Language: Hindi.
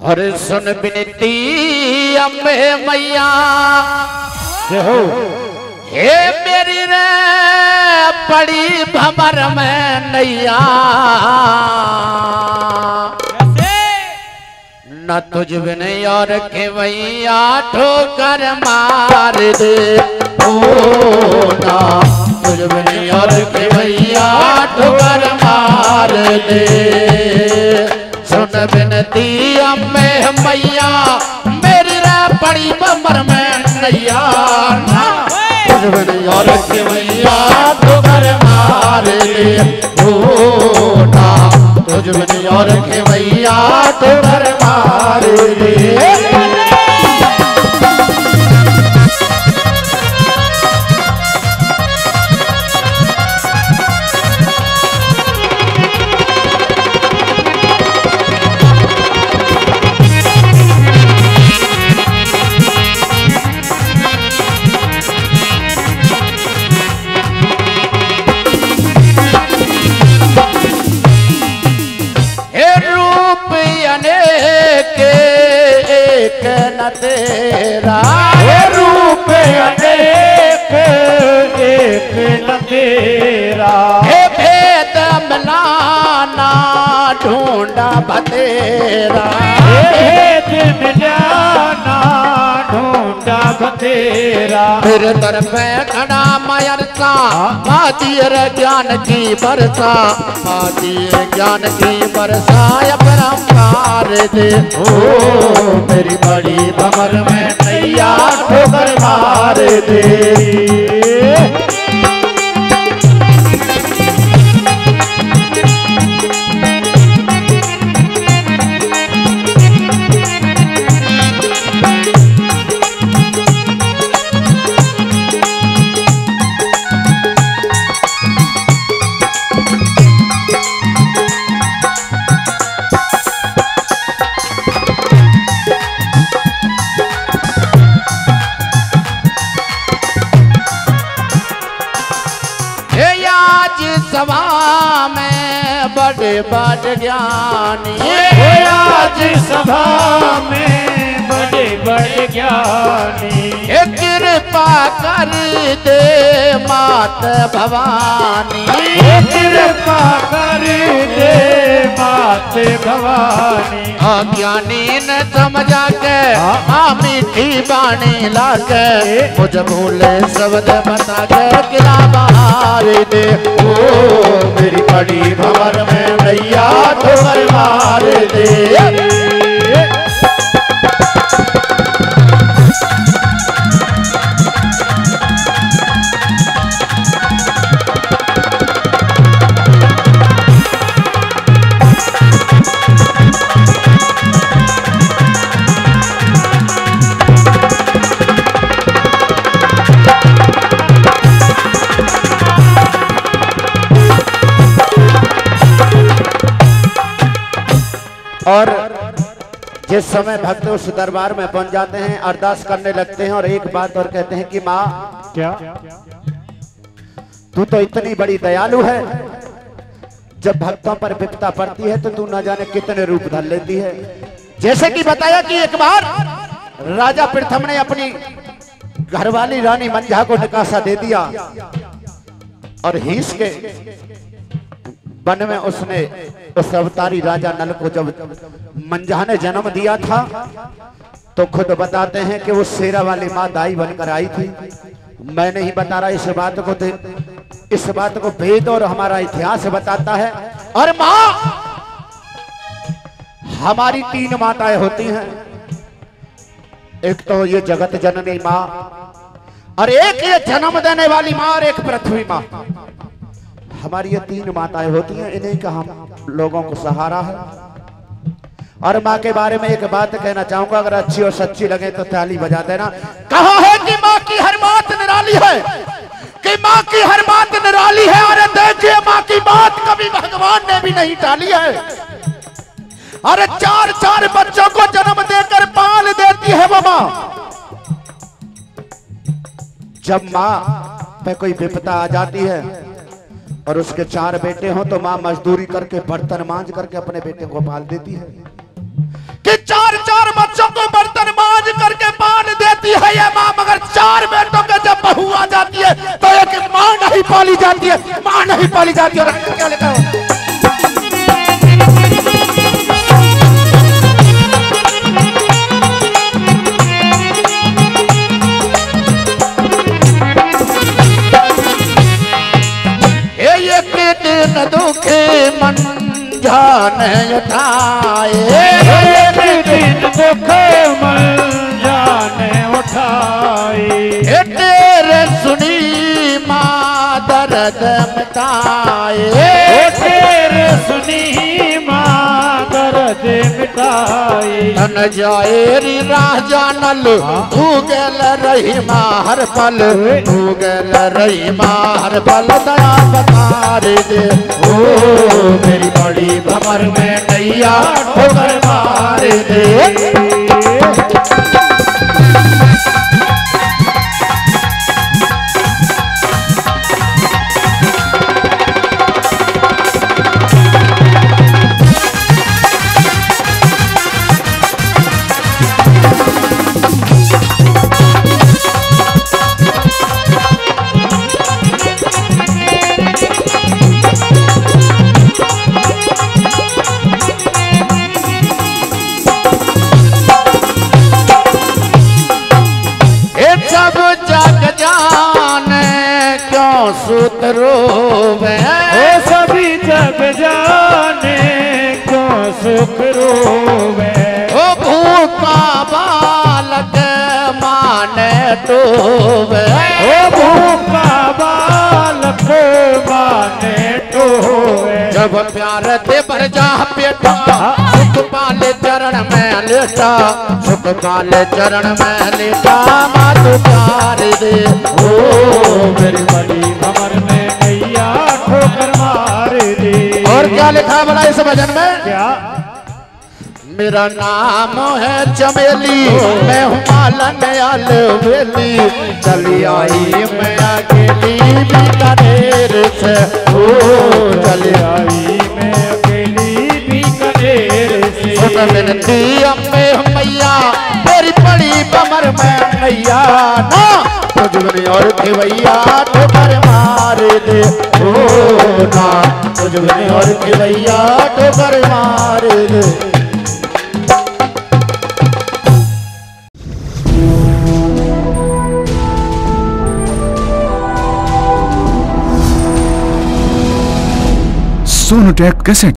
और सुन बिनती अम्बे मैया। हो हे मेरी रे पड़ी भमर में नैया। न तुझ बिन और के भैया ठोकर मार दे। ओ ना तुझ बिन और के भैया ठोकर मार दे। सुन बिनती अम्मे मैया। मेरी रे पड़ी बमर में नैया और मैया भैया ठोकर मार ना तुझ और भैया ठोकर मार न तेरा रूप अनेक एक न तेरा। हे भेद मिलाना ढूंढा बतेरा। भेद मिलाना ढूंढा बतेरा। मेरे तरफ़ खड़ा मयर सा मातियर ज्ञान की बरसा मातियर ज्ञान की बरसा अपरंपार दे ओ मेरी बड़ी भमर में तैयार ठोकर मार दे में बड़े ज्ञानी राज आज सभा में बड़े बड़े ज्ञानी कृपा कर दे मात भवानी। कृपा कर दे मात भवानी। अज्ञानी न समझा के आ मीठी बाणी ला के मुझ भूले शब्द बता के किला बाहर दे। ओ मेरी बड़ी भवर में नैया मार दे। और जिस समय भक्त उस दरबार में पहुँच जाते हैं अरदास करने लगते हैं और एक बात और कहते हैं कि माँ क्या? तू तो इतनी बड़ी दयालु है। जब भक्तों पर विपता पड़ती है तो तू न जाने कितने रूप धर लेती है। जैसे कि बताया कि एक बार राजा प्रथम ने अपनी घरवाली रानी मंझा को निकासा दे दिया और हिंस के वन में उसने उस अवतारी राजा नल को जब मंझा ने जन्म दिया था तो खुद बताते हैं कि वो शेरा वाली माँ दाई बनकर आई थी। मैं नहीं बता रहा इस बात को दे, इस बात को वेद और हमारा इतिहास बताता है। और माँ हमारी तीन माताएँ होती हैं। एक तो ये जगत जननी माँ और एक ये जन्म देने वाली माँ और एक पृथ्वी माँ। हमारी ये तीन माताएँ होती हैं, इन्हीं का हम लोगों को सहारा है। और माँ के बारे में एक बात कहना चाहूँगा, अगर अच्छी और सच्ची लगे तो ताली बजा देना। कहा है कि माँ की हर बात निराली है, कि माँ की हर बात निराली है अरे देखिए माँ की बात कभी भगवान ने भी नहीं टाली है। अरे चार चार बच्चों को जन्म देकर पाल देती है वो माँ। जब माँ पे कोई विपदा आ जाती है और उसके चार बेटे हो तो माँ मजदूरी करके, बर्तन मांझ करके अपने बेटे को पाल देती है। कि चार चार बच्चों को बर्तन मांझ करके पाल देती है ये माँ, मगर चार बेटों के जब बहू आ जाती है तो एक माँ नहीं पाली जाती है, माँ नहीं पाली जाती है? उठाए। एक दिन दुख मन जाने उठाए तेरे सुनी माँ दर्द मताए तेरे सुनी दर्द मिटाई धन जाएरी राह जानल भूगल रही मार पल। भूगल रही मार पल, दया बता रे दे। ओ, मेरी बड़ी भमर में नैया ठोकर मार दे। सूत्रो में। सभी जग जाने क्यों सुख रोवे ओ भूखा बालक माने तो ओ भूखा बालक माने टोवे जब प्यार दे भर जा बेटा सुख पाले चरण में लेटा। सुख पाले चरण में लेटा माँ तू प्यार दे। ओ मेरी बड़ी भमर में नैया ठोकर मार दे। और क्या लिखा बड़ा इस भजन में? क्या? मेरा नाम है चमेली मैं हूँ मालन आल वेली। चली आई मैं अकेली बीकानेर से। ओ चली आई मैं अकेली बीकानेर से। सुन मिनती अम्बे मैया मेरी बड़ी कमर में नैया ना। तुझने और खिवैया ठोकर मार दे। ओ ना तुझने और खिवैया ठोकर मार दे। सोनोटेक कैसेट